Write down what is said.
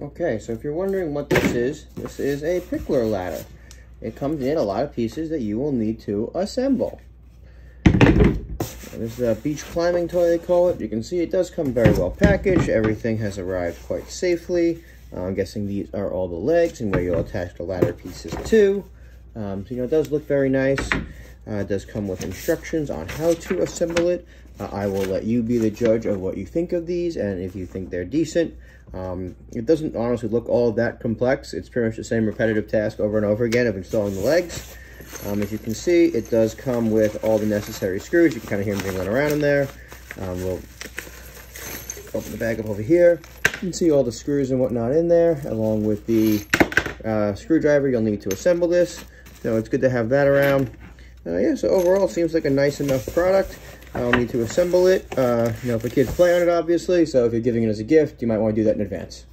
Okay, so if you're wondering what this is, this is a Pikler ladder. It comes in a lot of pieces that you will need to assemble. This is a beech climbing toy, they call it. You can see it does come very well packaged. Everything has arrived quite safely. Uh, I'm guessing these are all the legs and where you'll attach the ladder pieces to. Um, so, you know, it does look very nice. Uh, it does come with instructions on how to assemble it. Uh, I will let you be the judge of what you think of these and if you think they're decent. Um, it doesn't honestly look all that complex. It's pretty much the same repetitive task over and over again of installing the legs. Um, as you can see, it does come with all the necessary screws. You can kind of hear them jingling around in there. Um, we'll open the bag up over here. You can see all the screws and whatnot in there, along with the uh, screwdriver you'll need to assemble this. So it's good to have that around. Uh, yeah, so overall, it seems like a nice enough product. I'll need to assemble it, uh, you know, for kids play on it, obviously. So if you're giving it as a gift, you might want to do that in advance.